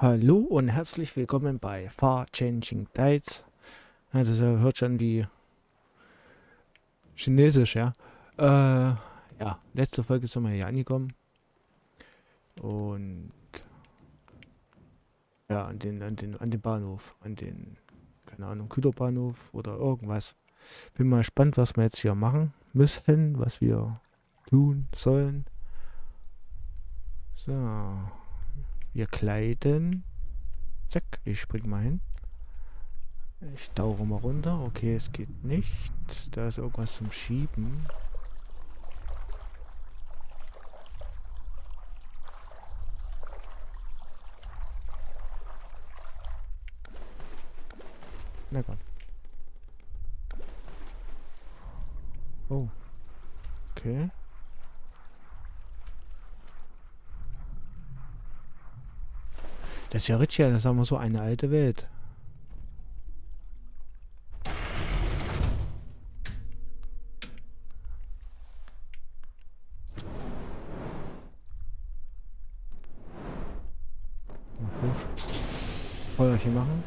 Hallo und herzlich willkommen bei Far Changing Tides. Ja, das hört schon wie Chinesisch, ja. Äh, ja, letzte Folge sind wir hier angekommen. Und ja, an den, an den, an den Bahnhof, an den, keine Ahnung, Güterbahnhof oder irgendwas. Bin mal gespannt, was wir jetzt hier machen müssen, was wir tun sollen. So. Wir kleiden. Zack, ich spring mal hin. Ich tauche mal runter. Okay, es geht nicht. Da ist irgendwas zum Schieben. Na komm. Oh. Okay. Das ist ja richtig, das haben wir so eine alte Welt. Feuerchen machen.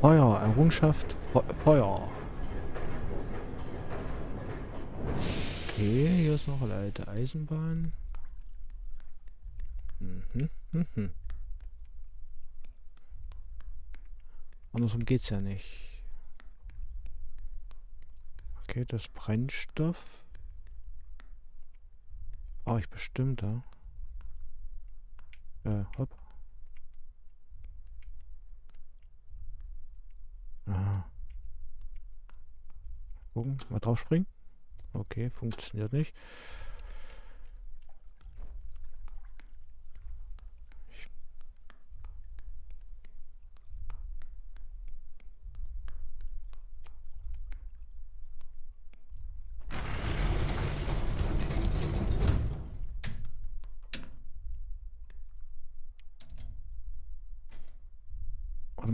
Feuer, Errungenschaft, Feuer. Okay, hier ist noch eine alte Eisenbahn. Mhm, mhm. Andersrum geht's ja nicht. Okay, das Brennstoff. Brauche ich bestimmt da. Äh, hopp. Aha. Gucken, mal drauf springen. Okay, funktioniert nicht.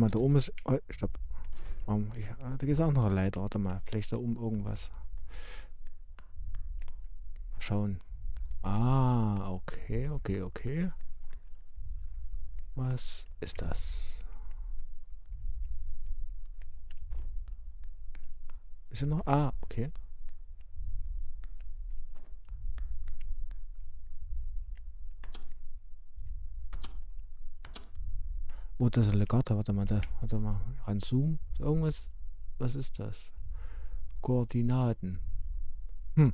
Mal, da oben ist... Oh, stopp. Um, ich, ah, da es auch noch eine Leiter. Warte mal, vielleicht da oben irgendwas. Mal schauen. Ah, okay, okay, okay. Was ist das? Ist er noch? Ah, okay. Oh, das ist eine Karte. Warte mal, da, warte mal. An Zoom. Irgendwas. Was ist das? Koordinaten. Hm.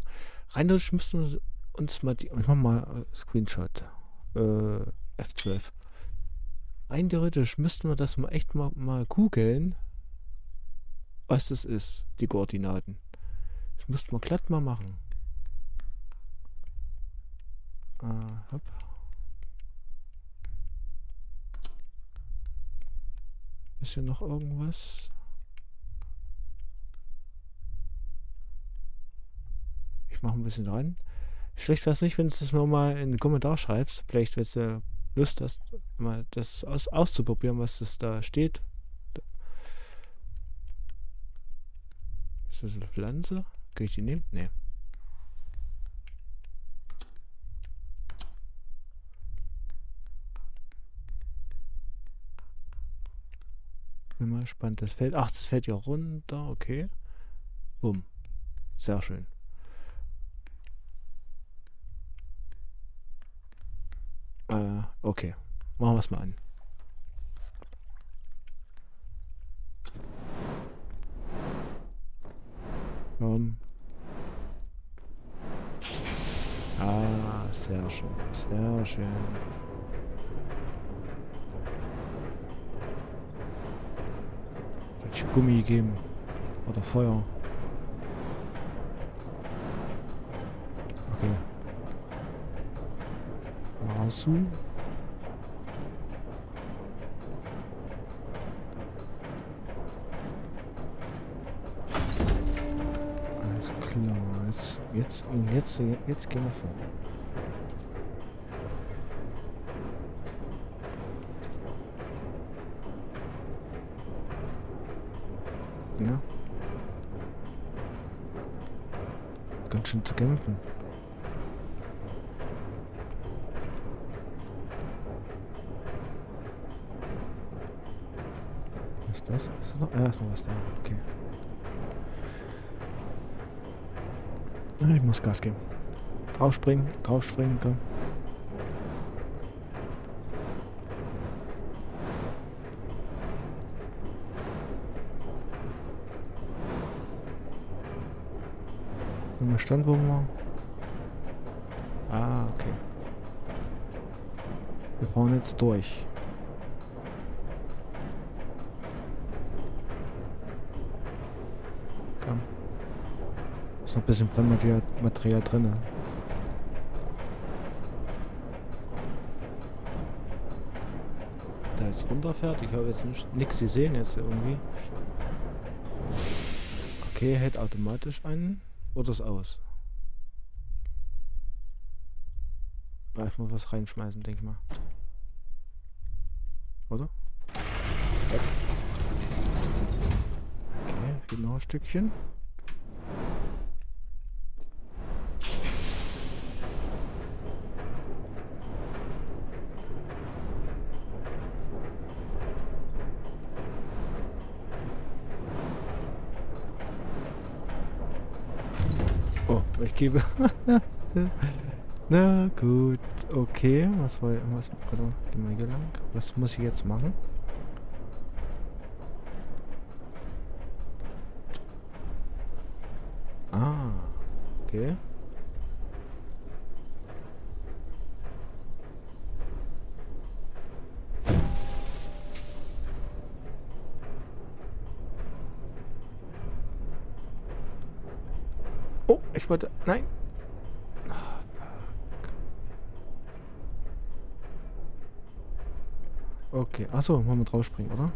Rein durch müssten wir uns mal die. Ich mach mal äh, Screenshot. Äh, F12. Rein theoretisch müssten wir das mal echt mal, mal googeln, was das ist, die Koordinaten. Das müssten wir glatt mal machen. Äh, hopp. Ist hier noch irgendwas? Ich mache ein bisschen dran. Schlecht wäre es nicht, wenn du das mal in den Kommentar schreibst. Vielleicht, wenn du Lust hast, mal das aus, auszuprobieren, was das da steht. Ist das eine Pflanze? Kann ich die nehmen? Nee. Mal gespannt. Das fällt. Ach, das fällt ja runter. Okay. Bumm. Sehr schön. Äh, okay. Machen wir es mal an. Um. Ah, sehr schön. Sehr schön. Gummi geben. Oder Feuer. Okay. Rasu. Alles klar. Jetzt, jetzt, jetzt, jetzt gehen wir vor. Zeiten, ja. Ganz schön zu kämpfen. Was ist das? Ist das noch? Ah, ist noch was da. Okay. Ich muss Gas geben. Draufspringen, draufspringen, komm. Stand, wo wir... Ah, okay. Wir fahren jetzt durch. Komm. Ist noch ein bisschen Brennmaterial drin. Da jetzt runterfährt. Ich habe jetzt nichts gesehen jetzt irgendwie. Okay, hält automatisch ein. Oder ist aus? Ja, ich muss was reinschmeißen, denke ich mal. Oder? Okay, geht noch ein Stückchen. Oh, ich gebe. Na gut, okay. Was war was? Also, gehen wir hier lang. Was muss ich jetzt machen? Ah, okay. Ich wollte. Nein. Okay, achso, wollen wir drauf springen, oder?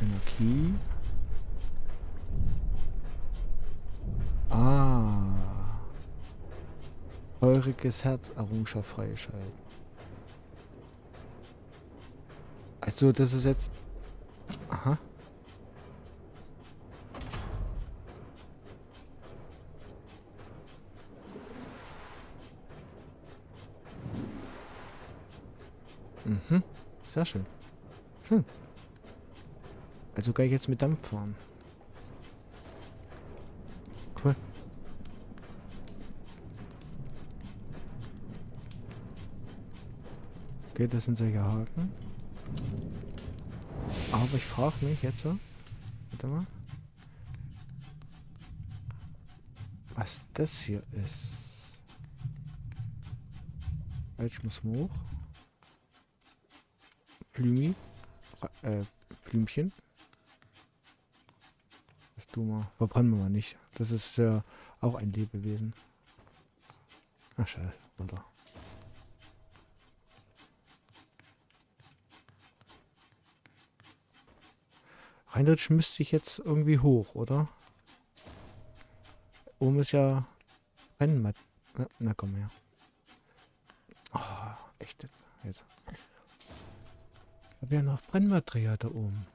Energie. Ah. Feuriges Herzerrungenschaft freigeschalten. Also, das ist jetzt... Aha. Mhm. Sehr schön. Schön. Also kann ich jetzt mit Dampf fahren. Cool. Okay, das sind solche Haken. Aber ich frage mich jetzt so. Warte mal. Was das hier ist. Ich muss hoch. Blümi. Äh, Blümchen. Das tun wir. Verbrennen wir mal nicht. Das ist ja äh, auch ein Lebewesen. Ach, scheiße. Runter. Reindeutscht müsste ich jetzt irgendwie hoch, oder? Oben ist ja Brennmatt. Na, na komm her. Oh, echt. Jetzt. Da wäre noch Brennmaterial da oben.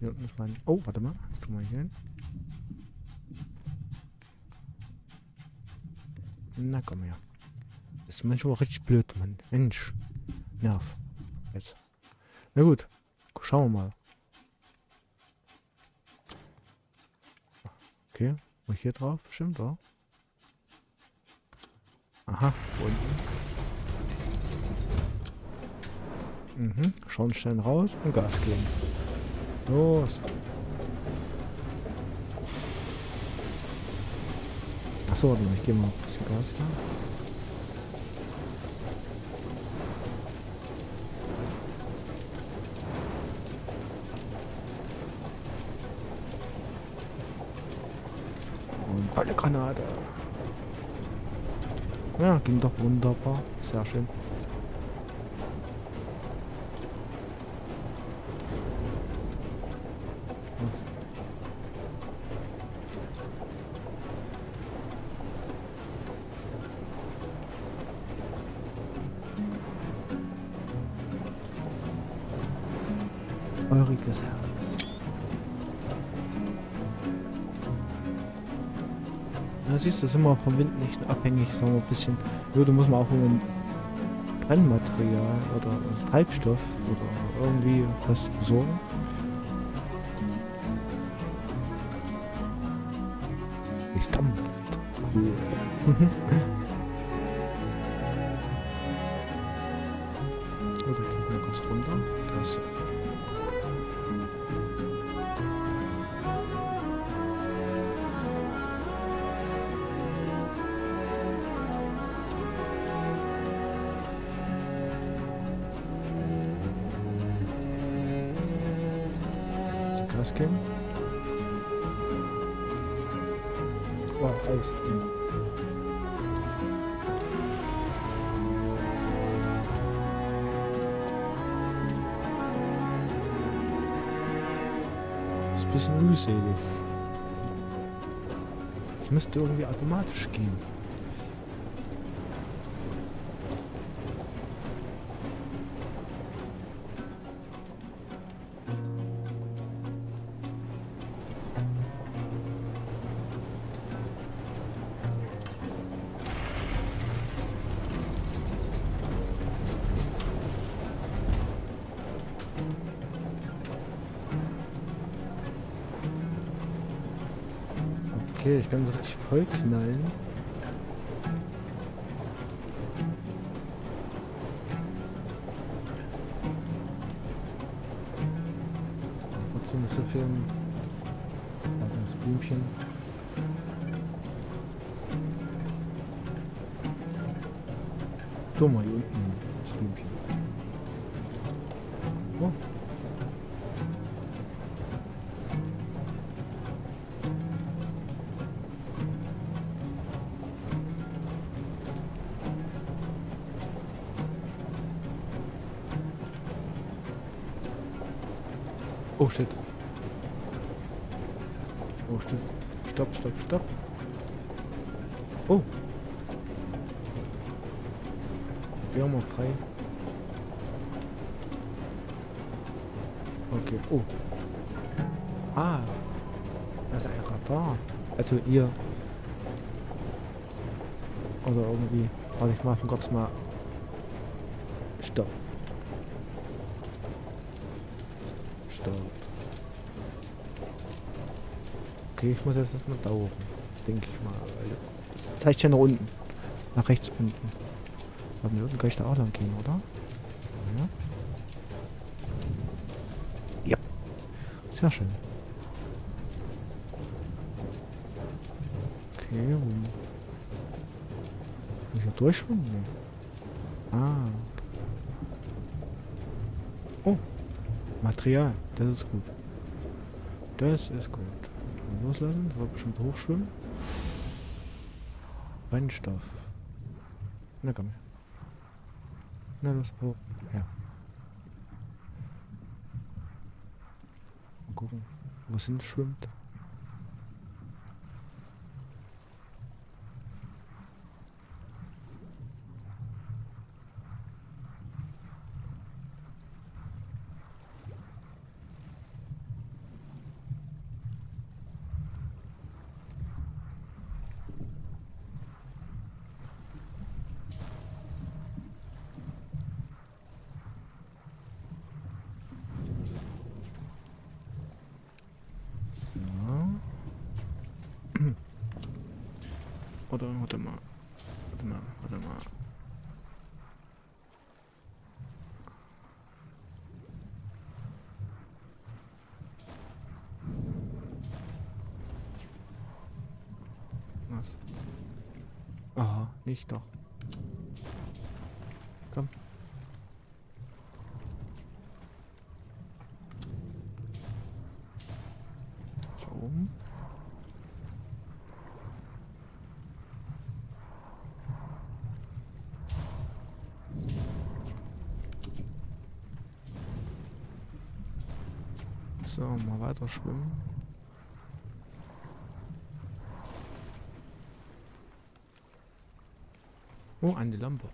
Hier unten ist mein... Oh, warte mal. Tu mal hier hin. Na komm her. Ist manchmal richtig blöd, Mann. Mensch. Nerv. Jetzt. Na gut. Schauen wir mal. Okay. Und hier drauf bestimmt, oder? Aha. Unten. Mhm. Schornstein raus und Gas geben. Los. Achso, warte mal, ich gehe mal ein bisschen Gas hier. Doch wunderbar. Sehr schön. Ja, siehst du, sind wir vom Wind nicht abhängig, wir ein bisschen. Würde muss man auch um Brennmaterial oder Treibstoff oder irgendwie was besorgen. Es dampft. Cool. ein bisschen mühselig. Es müsste irgendwie automatisch gehen. Ich kann so richtig voll knallen. Trotzdem viel. Da das Blümchen. Guck mal, hier unten Stopp, stopp, stopp. Oh. Auch mal frei. Okay. Oh. Ah. Das ist ein Radar. Also ihr. Oder irgendwie. Warte, ich mach kurz mal. Stopp. Stopp. Okay, ich muss jetzt erstmal dauern. Denke ich mal. Das zeigt ja nach unten. Nach rechts unten. Aber wir würden gleich da auch lang gehen, oder? Ja. Ja. Sehr schön. Okay, wo... Muss ich hier durchschwimmen? Nee. Ah. Okay. Oh. Material. Das ist gut. Das ist gut. Loslassen. Das war bestimmt hochschwimmen. Brennstoff. Na komm. Na los, hoch. Ja. Mal gucken, wo es hin schwimmt. So. Oder, warte mal. Warte mal, warte mal. Was? Aha, nicht doch. Komm. Warum? So, mal weiter schwimmen. Oh, eine Lampe.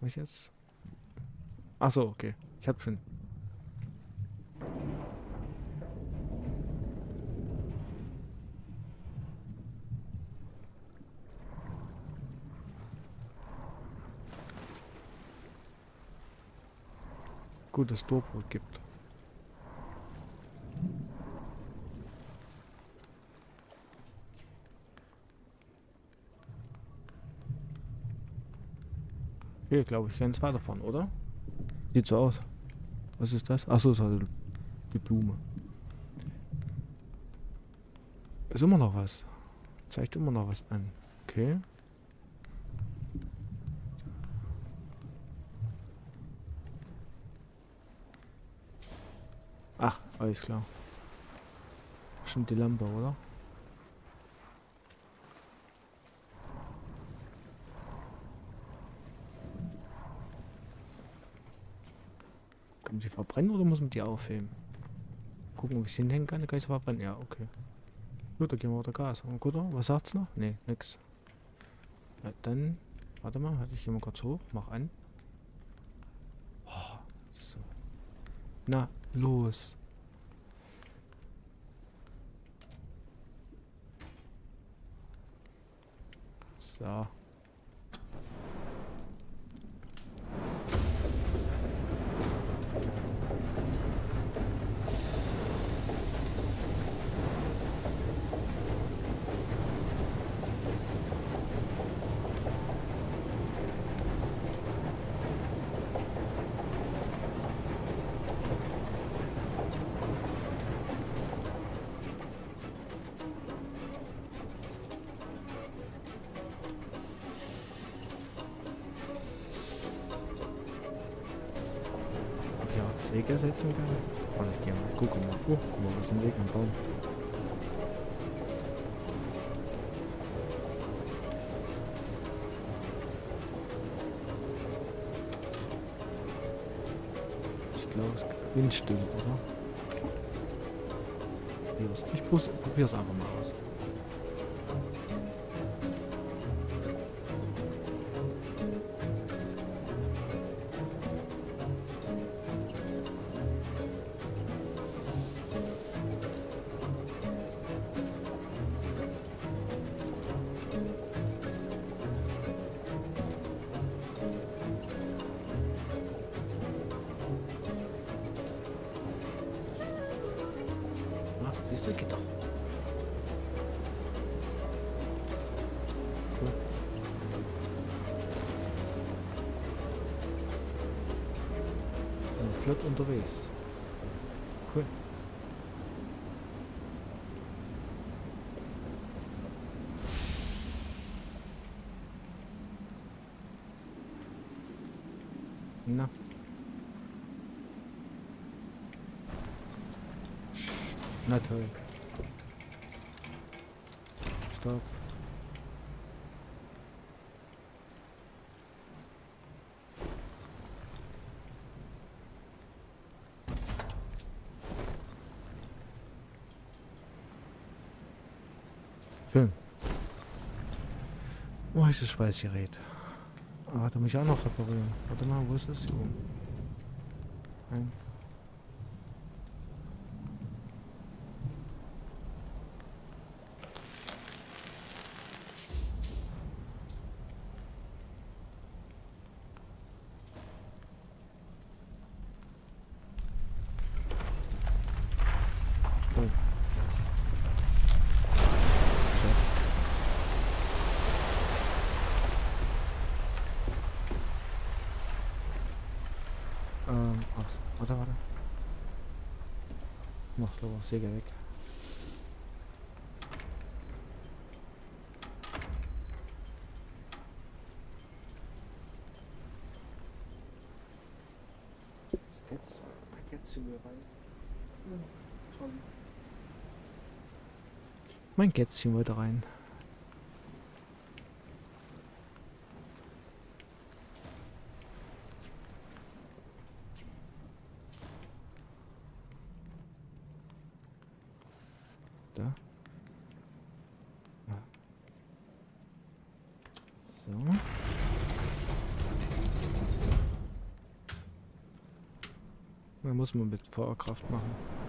Was ich jetzt? Ach so, okay. Ich hab schon. Gutes Dorbrot gibt. Hier, glaube ich, kann es weiterfahren, oder? Sieht so aus. Was ist das? Achso, ist halt die Blume. Ist immer noch was. Zeigt immer noch was an. Okay. Ach, alles klar. Stimmt die Lampe, oder? Kann man sie verbrennen oder muss man die aufheben? Gucken, ob ich sie hinhängen kann. Dann kann ich sie verbrennen. Ja, okay. Gut, dann gehen wir wieder Gas. Und gut, was sagt's noch? Nee, nix. Ja, dann, warte mal, hatte ich hier mal kurz hoch. Mach an. Oh, so. Na, los. So. Ob ich auch Säge setzen kann? Warte, ich geh mal. Guck mal. Oh, guck mal, was ist im Weg im Baum? Ich glaube, es gibt Windstill, oder? Ich probier's einfach mal aus. Flott unterwegs. Cool. Na. Na toll. Stopp. Schön. Wo ist das Schweißgerät? Ah, da muss ich auch noch reparieren. Warte mal, wo ist das hier oben? Nein. Oh. So. Ähm, ach, warte, warte. Lieber, Säge weg. Jetzt, jetzt sind wir rein. Schon. Mein Kätzchen wollte rein. Da. Ah. So. Da muss man mit Feuerkraft machen.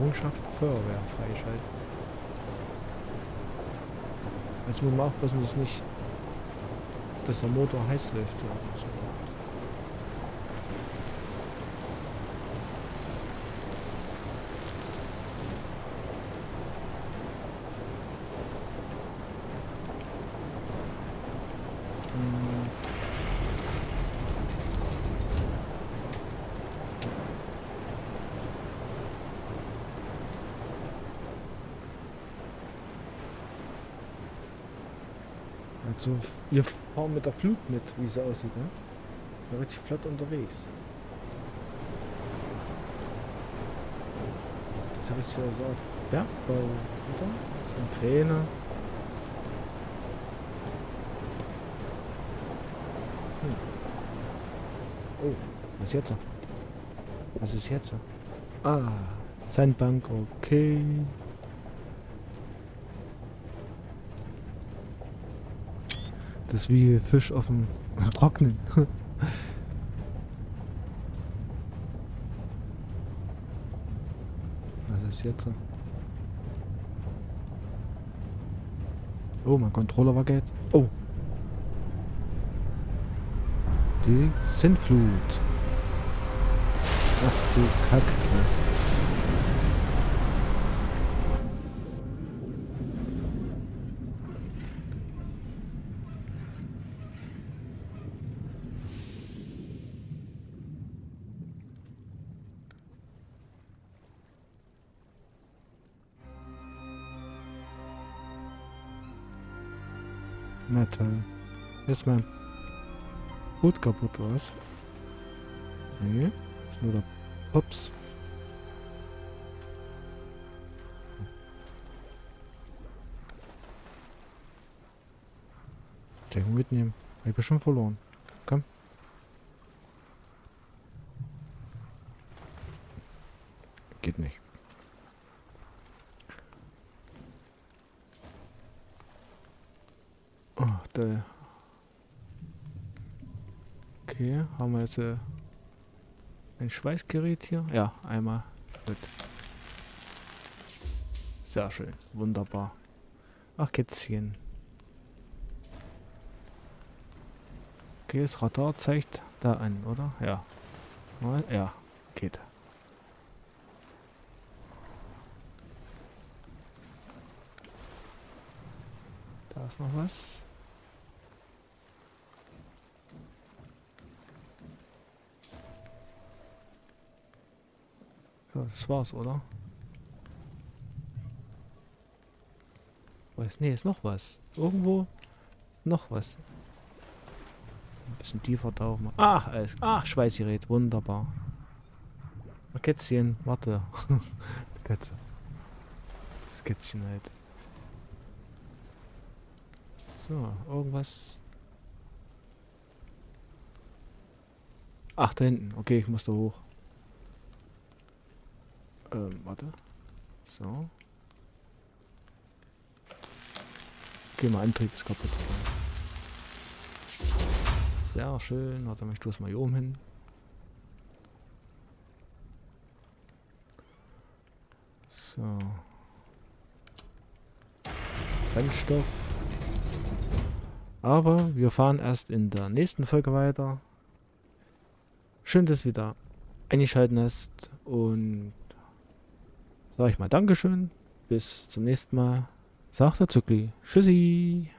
Errungenschaft Feuerwehr freischalten. Jetzt muss man aufpassen, dass nicht, dass der Motor heiß läuft. Ja. Also, wir fahren mit der Flut mit, wie es aussieht, ne? Sind richtig flott unterwegs. Das ist ja richtig so Bergbau, oder? Das sind Kräne. Hm. Oh, was jetzt? Was ist jetzt? Ah, Sandbank, okay. Das ist wie Fisch auf dem Trocknen. Was ist jetzt? Oh, mein Controller war geht. Oh. Die Sintflut. Ach du Kacke. Toll. Jetzt mein Boot kaputt was? Nee, ist nur der Pops. Den mitnehmen. Hab ich schon verloren. Komm. Geht nicht. da. Äh, ein Schweißgerät hier? Ja, einmal. Gut. Sehr schön, wunderbar. Ach, Kätzchen. Okay, das Radar zeigt da an, oder? Ja. Ja, geht. Da ist noch was. Ja, das war's, oder? Weiß, nee, ist noch was. Irgendwo noch was. Ein bisschen tiefer tauchen. Ach, alles. Ach, Schweißgerät. Wunderbar. Kätzchen, warte. Katze. Das Kätzchen halt. So, irgendwas. Ach, da hinten. Okay, ich muss da hoch. Ähm, warte. So. Okay, mein Antrieb ist kaputt. Sehr schön. Warte mal, ich tue es mal hier oben hin. So. Brennstoff. Aber wir fahren erst in der nächsten Folge weiter. Schön, dass du wieder eingeschaltet hast und sage ich mal Dankeschön. Bis zum nächsten Mal. Sagt der Zuckli. Tschüssi.